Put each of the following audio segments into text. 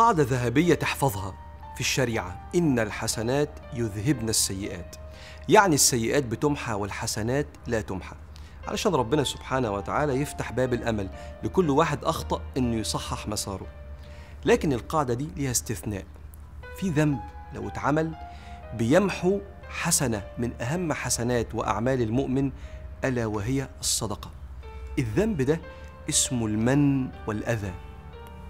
قاعدة ذهبية تحفظها في الشريعة. إن الحسنات يذهبن السيئات. يعني السيئات بتمحى والحسنات لا تمحى. علشان ربنا سبحانه وتعالى يفتح باب الأمل لكل واحد أخطأ إنه يصحح مساره. لكن القاعدة دي ليها استثناء. في ذنب لو اتعمل بيمحو حسنة من أهم حسنات وأعمال المؤمن ألا وهي الصدقة. الذنب ده اسمه المن والأذى.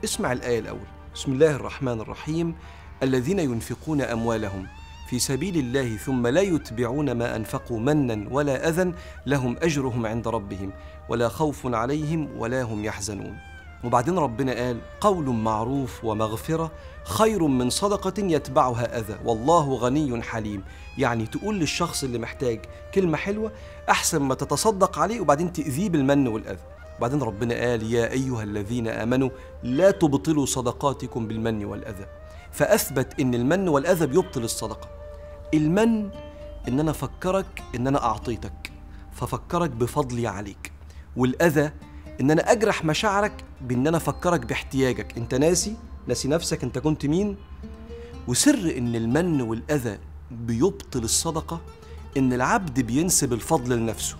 اسمع الآية الأول. بسم الله الرحمن الرحيم. الذين ينفقون أموالهم في سبيل الله ثم لا يتبعون ما أنفقوا منا ولا أذى لهم أجرهم عند ربهم ولا خوف عليهم ولا هم يحزنون. وبعدين ربنا قال قول معروف ومغفرة خير من صدقة يتبعها أذى. والله غني حليم. يعني تقول للشخص اللي محتاج كلمة حلوة أحسن ما تتصدق عليه وبعدين تأذيه بالمن والأذى. وبعدين ربنا قال يا أيها الذين آمنوا لا تبطلوا صدقاتكم بالمن والأذى. فأثبت إن المن والأذى بيبطل الصدقة. المن إن أنا أفكرك إن أنا أعطيتك ففكرك بفضلي عليك. والأذى إن أنا أجرح مشاعرك بإن أنا أفكرك باحتياجك. أنت ناسي؟ ناسي نفسك؟ أنت كنت مين؟ وسر إن المن والأذى بيبطل الصدقة إن العبد بينسب الفضل لنفسه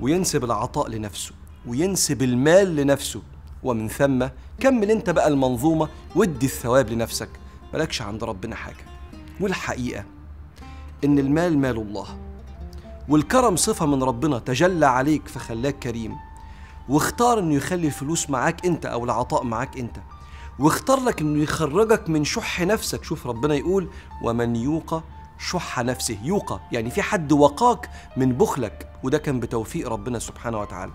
وينسب العطاء لنفسه. وينسب المال لنفسه. ومن ثم كمل انت بقى المنظومة وادي الثواب لنفسك. ملكش عند ربنا حاجة. والحقيقة إن المال مال الله. والكرم صفة من ربنا تجلى عليك فخلاك كريم. واختار إنه يخلي الفلوس معاك أنت أو العطاء معاك أنت. واختار لك إنه يخرجك من شح نفسك. شوف ربنا يقول ومن يوق شح نفسه. يوقى يعني في حد وقاك من بخلك. وده كان بتوفيق ربنا سبحانه وتعالى.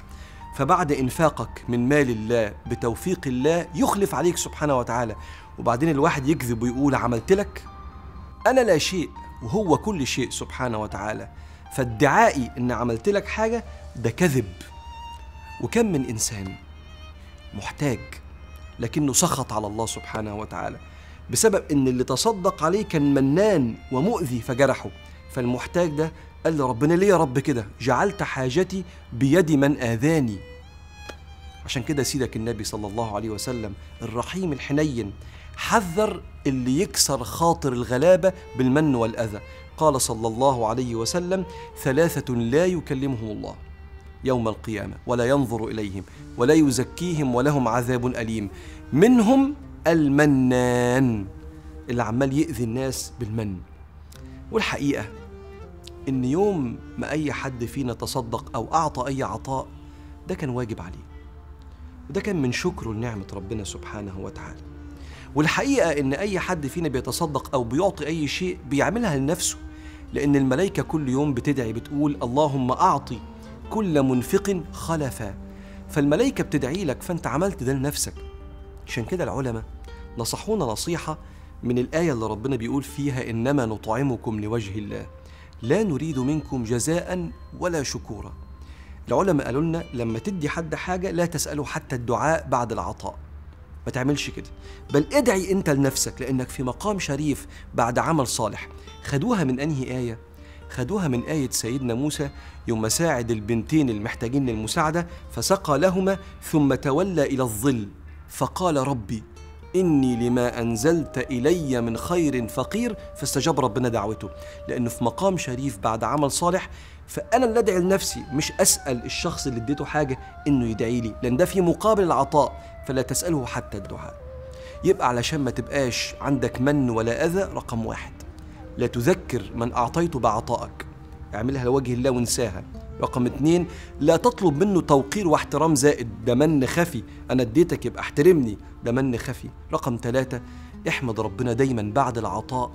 فبعد إنفاقك من مال الله بتوفيق الله يخلف عليك سبحانه وتعالى. وبعدين الواحد يكذب ويقول عملت لك؟ أنا لا شيء وهو كل شيء سبحانه وتعالى. فادعائي إن عملت لك حاجة ده كذب. وكم من إنسان محتاج لكنه سخط على الله سبحانه وتعالى. بسبب إن اللي تصدق عليه كان منان ومؤذي فجرحه. فالمحتاج ده قال لربنا ليه يا رب كده؟ جعلت حاجتي بيد من آذاني. عشان كده سيدك النبي صلى الله عليه وسلم الرحيم الحنين حذر اللي يكسر خاطر الغلابة بالمن والأذى. قال صلى الله عليه وسلم ثلاثة لا يكلمهم الله يوم القيامة ولا ينظر إليهم ولا يزكيهم ولهم عذاب أليم. منهم المنان. اللي عمال يأذي الناس بالمن. والحقيقة إن يوم ما أي حد فينا تصدق أو أعطى أي عطاء ده كان واجب عليه. وده كان من شكره لنعمة ربنا سبحانه وتعالى. والحقيقة إن أي حد فينا بيتصدق أو بيعطي أي شيء بيعملها لنفسه لأن الملائكة كل يوم بتدعي بتقول اللهم أعطي كل منفق خلفا. فالملائكة بتدعي لك فأنت عملت ده لنفسك. عشان كده العلماء نصحونا نصيحة من الآية اللي ربنا بيقول فيها إنما نطعمكم لوجه الله. لا نريد منكم جزاء ولا شكورا. العلماء قالوا لنا لما تدي حد حاجة لا تسأله حتى الدعاء بعد العطاء. ما تعملش كده. بل ادعي انت لنفسك لأنك في مقام شريف بعد عمل صالح. خدوها من أنهي آية؟ خدوها من آية سيدنا موسى يوم ساعد البنتين المحتاجين للمساعدة فسقى لهما ثم تولى إلى الظل. فقال ربي إني لما أنزلت إلي من خير فقير فاستجاب ربنا دعوته. لأنه في مقام شريف بعد عمل صالح فأنا اللي أدعي لنفسي مش أسأل الشخص اللي اديته حاجة إنه يدعي لي لأن ده في مقابل العطاء فلا تسأله حتى الدعاء. يبقى علشان ما تبقاش عندك من ولا أذى رقم واحد. لا تذكر من أعطيته بعطائك. اعملها لوجه الله وانساها. رقم اتنين لا تطلب منه توقير واحترام زائد ده من خفي أنا اديتك يبقى احترمني ده من خفي. رقم ثلاثة احمد ربنا دايما بعد العطاء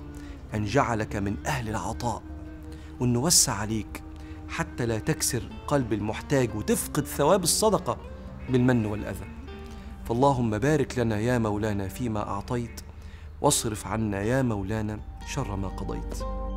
أن جعلك من أهل العطاء وأنه وسع عليك حتى لا تكسر قلب المحتاج وتفقد ثواب الصدقة بالمن والأذى. فاللهم بارك لنا يا مولانا فيما أعطيت واصرف عنا يا مولانا شر ما قضيت.